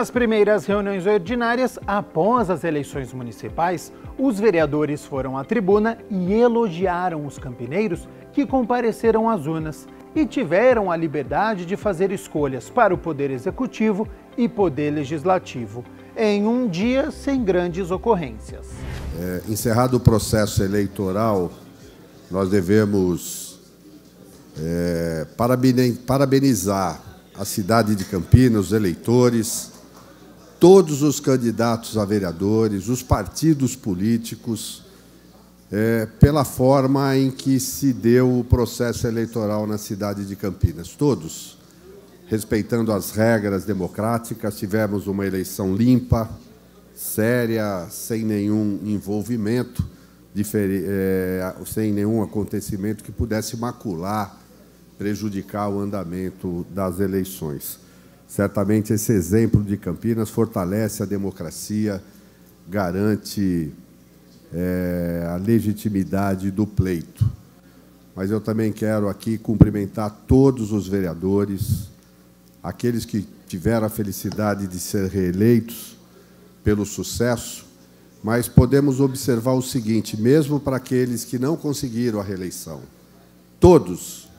Nas primeiras reuniões ordinárias, após as eleições municipais, os vereadores foram à tribuna e elogiaram os campineiros que compareceram às urnas e tiveram a liberdade de fazer escolhas para o Poder Executivo e Poder Legislativo, em um dia sem grandes ocorrências. É, encerrado o processo eleitoral, nós devemos é, parabenizar a cidade de Campinas, os eleitores, todos os candidatos a vereadores, os partidos políticos, é, pela forma em que se deu o processo eleitoral na cidade de Campinas. Todos, respeitando as regras democráticas, tivemos uma eleição limpa, séria, sem nenhum envolvimento, é, sem nenhum acontecimento que pudesse macular prejudicar o andamento das eleições. Certamente esse exemplo de Campinas fortalece a democracia, garante é, a legitimidade do pleito. Mas eu também quero aqui cumprimentar todos os vereadores, aqueles que tiveram a felicidade de ser reeleitos pelo sucesso, mas podemos observar o seguinte: mesmo para aqueles que não conseguiram a reeleição, todos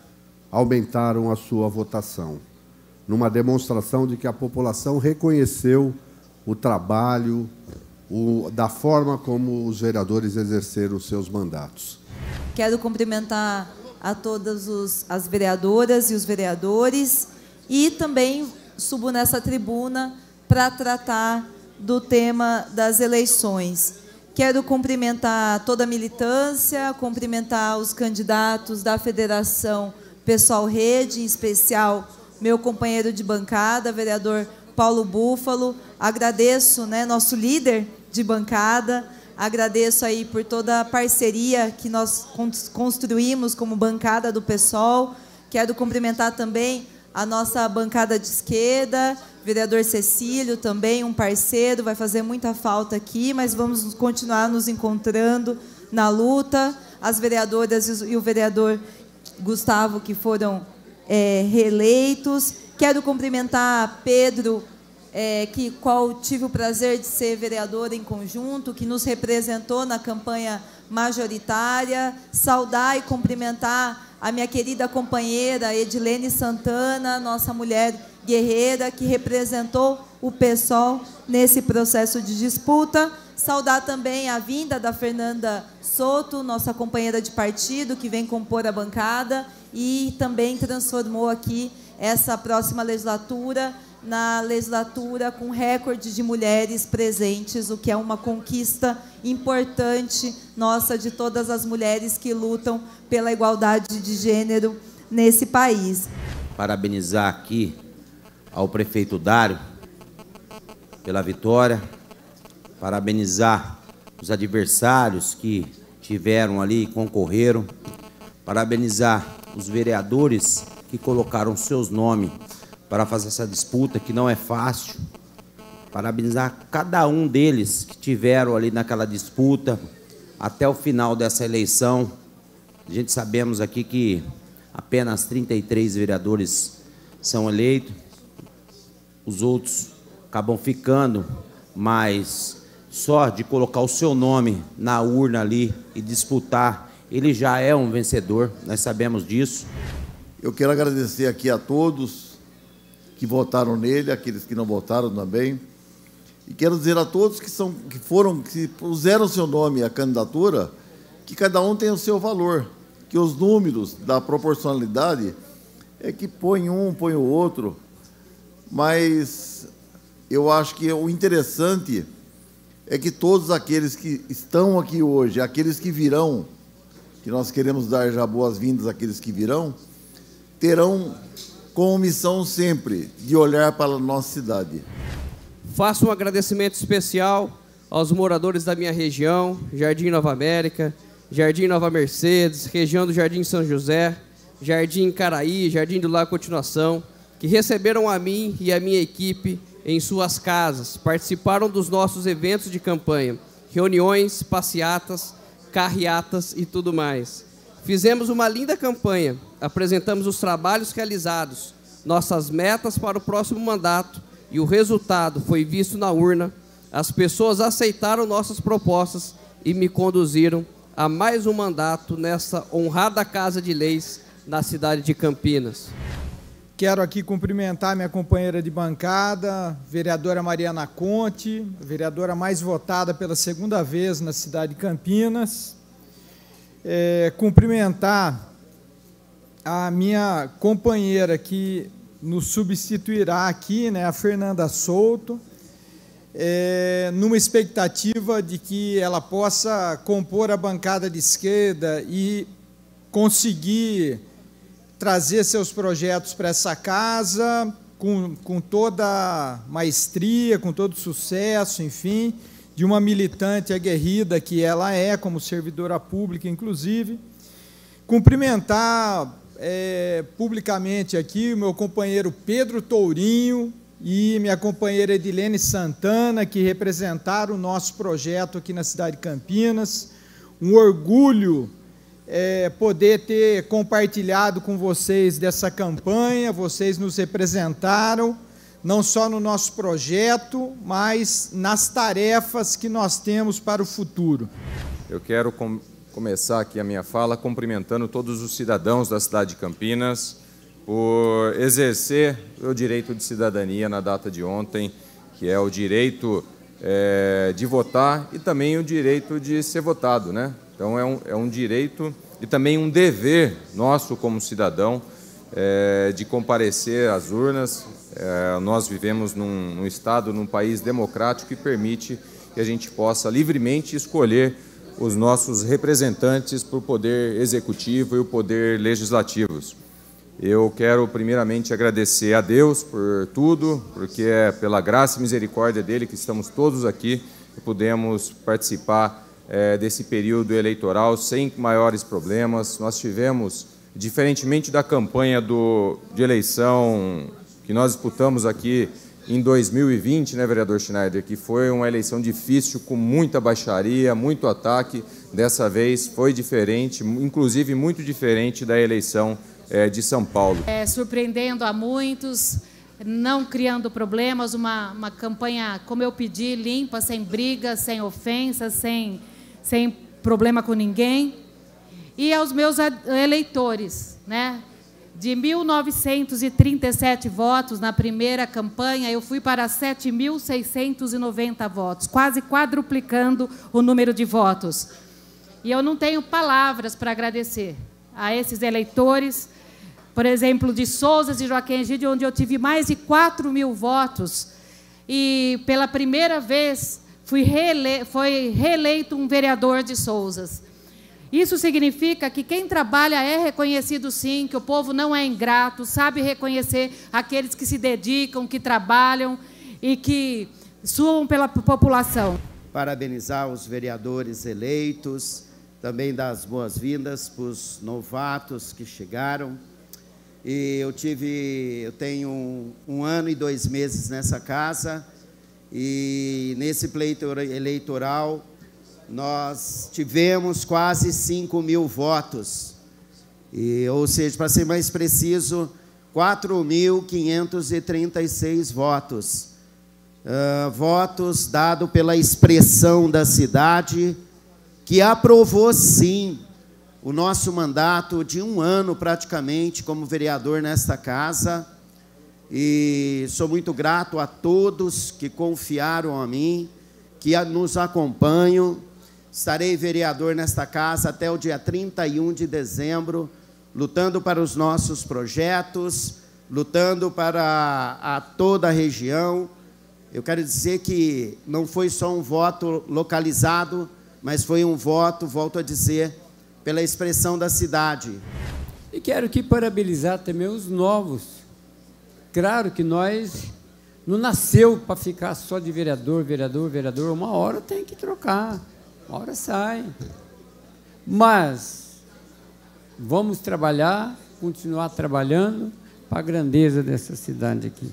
aumentaram a sua votação, numa demonstração de que a população reconheceu o trabalho, o, da forma como os vereadores exerceram os seus mandatos. Quero cumprimentar a todas os, as vereadoras e os vereadores e também subo nessa tribuna para tratar do tema das eleições. Quero cumprimentar toda a militância, cumprimentar os candidatos da Federação pessoal rede, em especial meu companheiro de bancada, vereador Paulo Búfalo. Agradeço, né, nosso líder de bancada. Agradeço aí por toda a parceria que nós construímos como bancada do PSOL. Quero cumprimentar também a nossa bancada de esquerda, vereador Cecílio também, um parceiro, vai fazer muita falta aqui, mas vamos continuar nos encontrando na luta. As vereadoras e o vereador Gustavo, que foram é, reeleitos. Quero cumprimentar Pedro, é, que qual tive o prazer de ser vereador em conjunto, que nos representou na campanha majoritária. Saudar e cumprimentar a minha querida companheira Edilene Santana, nossa mulher guerreira, que representou o PSOL nesse processo de disputa. Saudar também a vinda da Fernanda Soto, nossa companheira de partido, que vem compor a bancada e também transformou aqui essa próxima legislatura na legislatura com recorde de mulheres presentes, o que é uma conquista importante nossa de todas as mulheres que lutam pela igualdade de gênero nesse país. Parabenizar aqui ao prefeito Dário pela vitória, parabenizar os adversários que tiveram ali, concorreram, parabenizar os vereadores que colocaram seus nomes para fazer essa disputa, que não é fácil, parabenizar cada um deles que tiveram ali naquela disputa até o final dessa eleição. A gente sabemos aqui que apenas 33 vereadores são eleitos, os outros acabam ficando mas só de colocar o seu nome na urna ali e disputar, ele já é um vencedor, nós sabemos disso. Eu quero agradecer aqui a todos que votaram nele, aqueles que não votaram também. E quero dizer a todos que, são, que foram, que puseram seu nome à candidatura, que cada um tem o seu valor, que os números da proporcionalidade é que põe um, põe o outro, mas eu acho que o interessante é que todos aqueles que estão aqui hoje, aqueles que virão, que nós queremos dar já boas-vindas àqueles que virão, terão como missão sempre de olhar para a nossa cidade. Faço um agradecimento especial aos moradores da minha região, Jardim Nova América, Jardim Nova Mercedes, região do Jardim São José, Jardim Caraí, Jardim do Lago Continuação, que receberam a mim e a minha equipe em suas casas, participaram dos nossos eventos de campanha, reuniões, passeatas, carreatas e tudo mais. Fizemos uma linda campanha, apresentamos os trabalhos realizados, nossas metas para o próximo mandato, e o resultado foi visto na urna, as pessoas aceitaram nossas propostas e me conduziram a mais um mandato nessa honrada Casa de Leis na cidade de Campinas. Quero aqui cumprimentar minha companheira de bancada, vereadora Mariana Conte, vereadora mais votada pela segunda vez na cidade de Campinas. É, cumprimentar a minha companheira que nos substituirá aqui, né, a Fernanda Souto, é, numa expectativa de que ela possa compor a bancada de esquerda e conseguir trazer seus projetos para essa casa com, com toda maestria, com todo sucesso, enfim, de uma militante aguerrida que ela é, como servidora pública, inclusive. Cumprimentar é, publicamente aqui o meu companheiro Pedro Tourinho e minha companheira Edilene Santana, que representaram o nosso projeto aqui na cidade de Campinas. Um orgulho é, poder ter compartilhado com vocês dessa campanha, vocês nos representaram, não só no nosso projeto, mas nas tarefas que nós temos para o futuro. Eu quero começar aqui a minha fala cumprimentando todos os cidadãos da cidade de Campinas por exercer o direito de cidadania na data de ontem, que é o direito é, de votar e também o direito de ser votado. Né? Então, é um, é um direito e também um dever nosso como cidadão é, de comparecer às urnas. É, nós vivemos num, num Estado, num país democrático que permite que a gente possa livremente escolher os nossos representantes para o poder executivo e o poder legislativo. Eu quero primeiramente agradecer a Deus por tudo, porque é pela graça e misericórdia dele que estamos todos aqui e podemos participar é, desse período eleitoral sem maiores problemas. Nós tivemos, diferentemente da campanha do, de eleição que nós disputamos aqui em 2020, né, vereador Schneider, que foi uma eleição difícil, com muita baixaria, muito ataque. Dessa vez foi diferente, inclusive muito diferente da eleição é, de São Paulo. É, surpreendendo a muitos, não criando problemas, uma, uma campanha, como eu pedi, limpa, sem brigas, sem ofensas, sem, sem problema com ninguém. E aos meus eleitores, né? De 1.937 votos na primeira campanha, eu fui para 7.690 votos, quase quadruplicando o número de votos. E eu não tenho palavras para agradecer a esses eleitores, por exemplo, de Souza e Joaquim Egídio, onde eu tive mais de 4 mil votos. E pela primeira vez fui reele foi reeleito um vereador de Souzas. Isso significa que quem trabalha é reconhecido sim, que o povo não é ingrato, sabe reconhecer aqueles que se dedicam, que trabalham e que suam pela população. Parabenizar os vereadores eleitos, também dar as boas-vindas para os novatos que chegaram. E eu tive, eu tenho um, um ano e dois meses nessa casa e nesse pleito eleitoral nós tivemos quase 5 mil votos, e, ou seja, para ser mais preciso, 4.536 votos. Uh, votos dados pela expressão da cidade, que aprovou sim o nosso mandato de um ano praticamente como vereador nesta casa. E sou muito grato a todos que confiaram a mim, que nos acompanham Estarei vereador nesta casa até o dia 31 de dezembro, lutando para os nossos projetos, lutando para a, toda a região. Eu quero dizer que não foi só um voto localizado, mas foi um voto, volto a dizer, pela expressão da cidade. E quero aqui parabenizar também os novos. Claro que nós não nasceu para ficar só de vereador, vereador, vereador. Uma hora tem que trocar. Uma hora sai. Mas vamos trabalhar, continuar trabalhando para a grandeza dessa cidade aqui.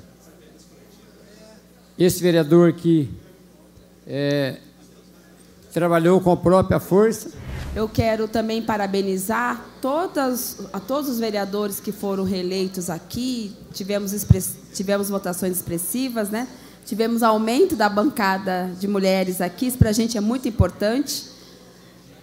Esse vereador aqui é, trabalhou com a própria força, Eu quero também parabenizar todas, a todos os vereadores que foram reeleitos aqui. Tivemos, tivemos votações expressivas, né? Tivemos aumento da bancada de mulheres aqui, isso para a gente é muito importante.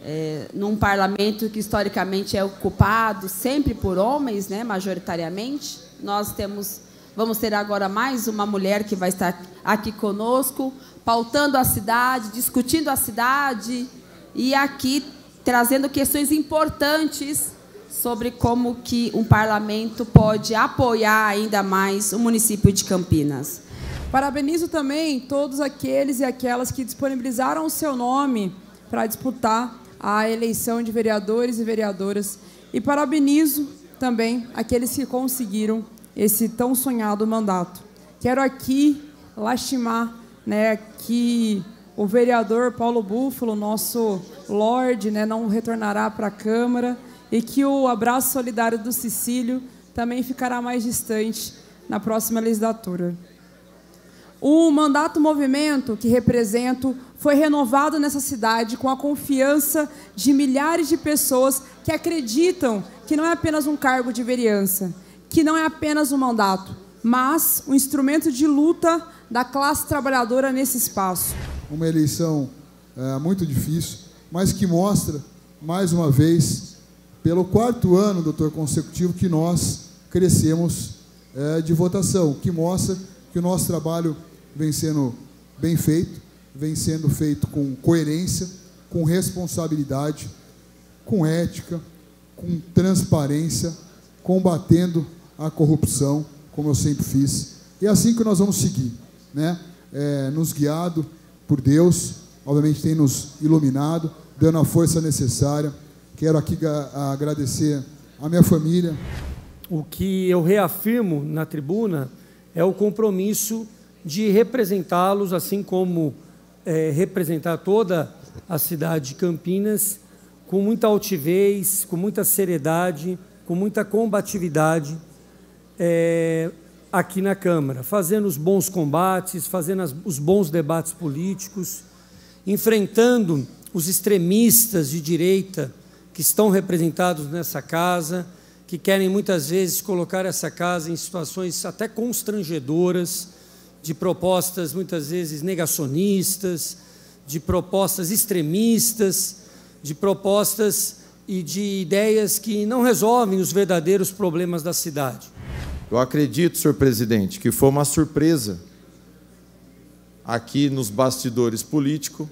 É, num parlamento que historicamente é ocupado sempre por homens, né, majoritariamente. Nós temos, vamos ter agora mais uma mulher que vai estar aqui conosco, pautando a cidade, discutindo a cidade e aqui trazendo questões importantes sobre como que um parlamento pode apoiar ainda mais o município de Campinas. Parabenizo também todos aqueles e aquelas que disponibilizaram o seu nome para disputar a eleição de vereadores e vereadoras. E parabenizo também aqueles que conseguiram esse tão sonhado mandato. Quero aqui lastimar né, que o vereador Paulo Búfalo, nosso Lorde, né, não retornará para a Câmara e que o abraço solidário do Cecílio também ficará mais distante na próxima legislatura. O mandato movimento que represento foi renovado nessa cidade com a confiança de milhares de pessoas que acreditam que não é apenas um cargo de vereança, que não é apenas um mandato, mas um instrumento de luta da classe trabalhadora nesse espaço. Uma eleição é, muito difícil, mas que mostra, mais uma vez, pelo quarto ano, doutor, consecutivo, que nós crescemos é, de votação, que mostra que o nosso trabalho vem sendo bem feito, vem sendo feito com coerência, com responsabilidade, com ética, com transparência, combatendo a corrupção, como eu sempre fiz. E é assim que nós vamos seguir, né? É, nos guiado por Deus, obviamente tem nos iluminado, dando a força necessária. Quero aqui agradecer a minha família. O que eu reafirmo na tribuna é o compromisso de representá-los, assim como é, representar toda a cidade de Campinas, com muita altivez, com muita seriedade, com muita combatividade. É, aqui na Câmara, fazendo os bons combates, fazendo as, os bons debates políticos, enfrentando os extremistas de direita que estão representados nessa casa, que querem muitas vezes colocar essa casa em situações até constrangedoras, de propostas muitas vezes negacionistas, de propostas extremistas, de propostas e de ideias que não resolvem os verdadeiros problemas da cidade. Eu acredito, senhor presidente, que foi uma surpresa aqui nos bastidores políticos,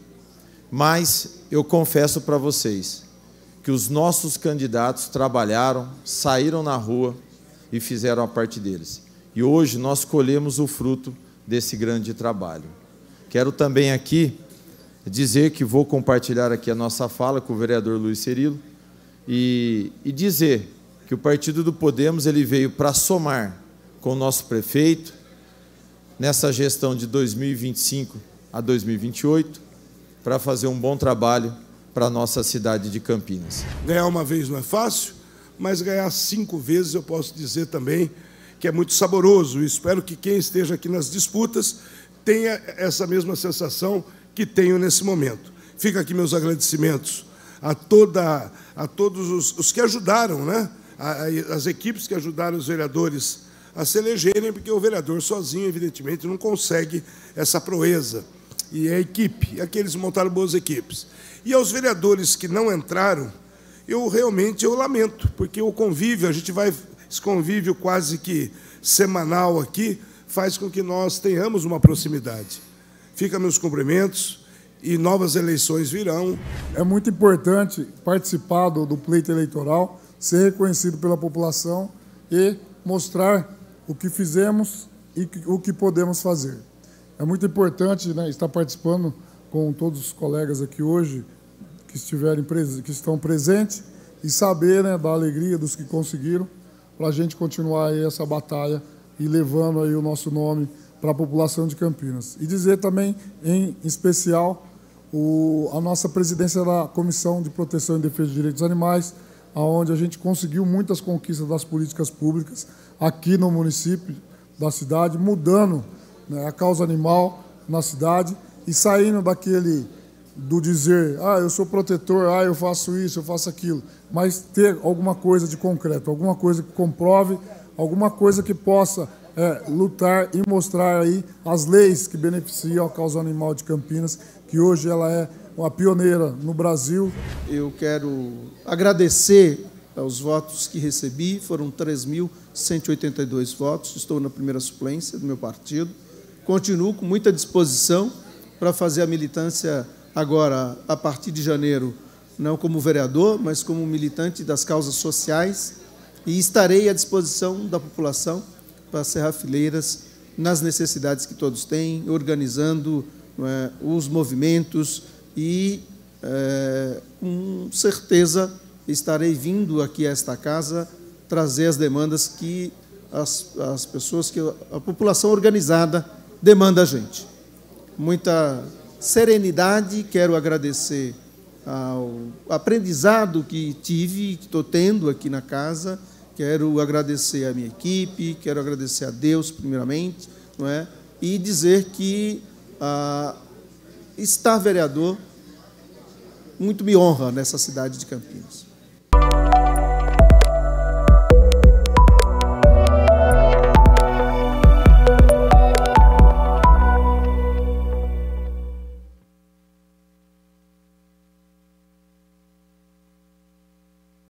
mas eu confesso para vocês que os nossos candidatos trabalharam, saíram na rua e fizeram a parte deles. E hoje nós colhemos o fruto desse grande trabalho. Quero também aqui dizer que vou compartilhar aqui a nossa fala com o vereador Luiz Cerilo e, e dizer que o partido do Podemos ele veio para somar com o nosso prefeito nessa gestão de 2025 a 2028 para fazer um bom trabalho para a nossa cidade de Campinas. Ganhar uma vez não é fácil, mas ganhar cinco vezes eu posso dizer também que é muito saboroso. Espero que quem esteja aqui nas disputas tenha essa mesma sensação que tenho nesse momento. Fica aqui meus agradecimentos a toda a todos os, os que ajudaram, né? as equipes que ajudaram os vereadores a se elegerem, porque o vereador sozinho, evidentemente, não consegue essa proeza. E a equipe, aqueles montaram boas equipes. E aos vereadores que não entraram, eu realmente eu lamento, porque o convívio, a gente vai, esse convívio quase que semanal aqui, faz com que nós tenhamos uma proximidade. Fica meus cumprimentos e novas eleições virão. É muito importante participar do, do pleito eleitoral, ser reconhecido pela população e mostrar o que fizemos e o que podemos fazer. É muito importante né, estar participando com todos os colegas aqui hoje que estiverem que estão presentes e saber né, da alegria dos que conseguiram para a gente continuar essa batalha e levando aí o nosso nome para a população de Campinas. E dizer também, em especial, o, a nossa presidência da Comissão de Proteção e Defesa dos Direitos Animais, onde a gente conseguiu muitas conquistas das políticas públicas aqui no município da cidade, mudando né, a causa animal na cidade e saindo daquele do dizer, ah, eu sou protetor, ah, eu faço isso, eu faço aquilo, mas ter alguma coisa de concreto, alguma coisa que comprove, alguma coisa que possa é, lutar e mostrar aí as leis que beneficiam a causa animal de Campinas, que hoje ela é uma pioneira no Brasil. Eu quero agradecer aos votos que recebi, foram 3.182 votos, estou na primeira suplência do meu partido, continuo com muita disposição para fazer a militância agora, a partir de janeiro, não como vereador, mas como militante das causas sociais, e estarei à disposição da população para serrar fileiras nas necessidades que todos têm, organizando é, os movimentos e, é, com certeza, estarei vindo aqui a esta casa trazer as demandas que as, as pessoas, que a população organizada demanda a gente. Muita serenidade, quero agradecer ao aprendizado que tive, que estou tendo aqui na casa, quero agradecer a minha equipe, quero agradecer a Deus, primeiramente, não é? e dizer que ah, estar vereador muito me honra nessa cidade de Campinas.